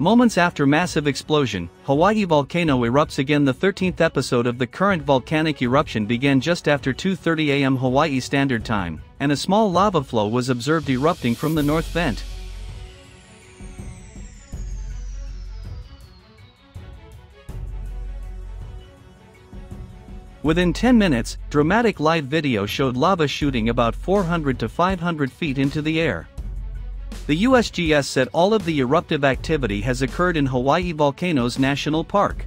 Moments after massive explosion, Hawaii volcano erupts again the 13th episode of the current volcanic eruption began just after 2.30 am Hawaii Standard Time, and a small lava flow was observed erupting from the north vent. Within 10 minutes, dramatic live video showed lava shooting about 400 to 500 feet into the air. The USGS said all of the eruptive activity has occurred in Hawaii Volcanoes National Park.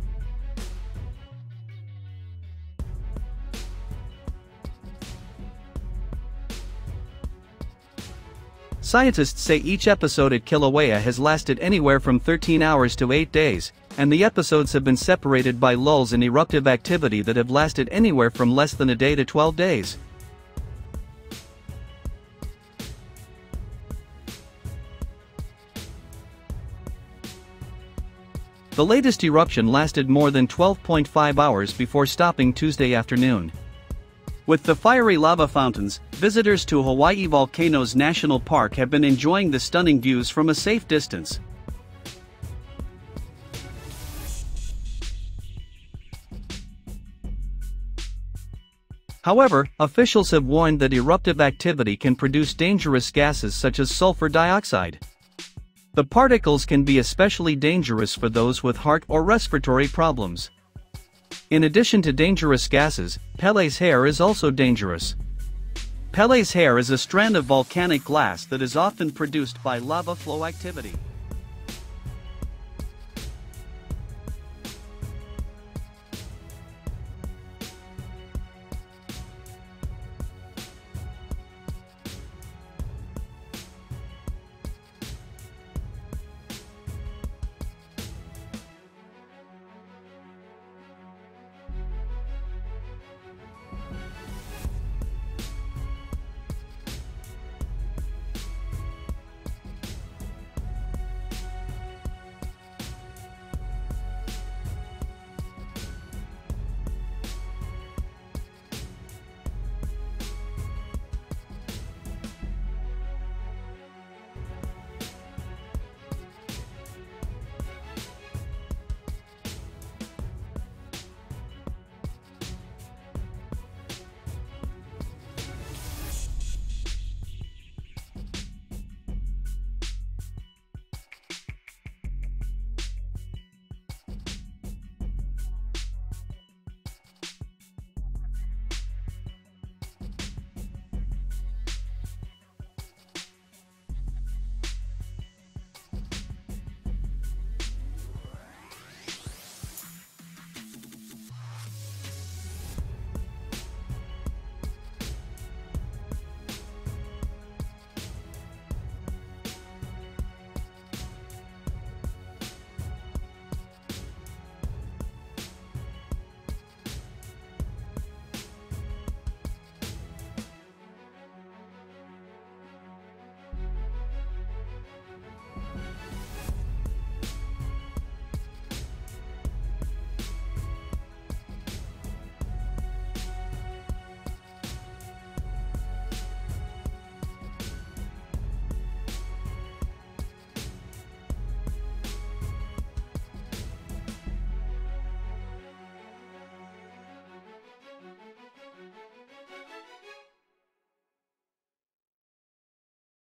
Scientists say each episode at Kilauea has lasted anywhere from 13 hours to 8 days, and the episodes have been separated by lulls in eruptive activity that have lasted anywhere from less than a day to 12 days. The latest eruption lasted more than 12.5 hours before stopping Tuesday afternoon. With the fiery lava fountains, visitors to Hawaii Volcanoes National Park have been enjoying the stunning views from a safe distance. However, officials have warned that eruptive activity can produce dangerous gases such as sulfur dioxide. The particles can be especially dangerous for those with heart or respiratory problems. In addition to dangerous gases, Pele's hair is also dangerous. Pele's hair is a strand of volcanic glass that is often produced by lava flow activity.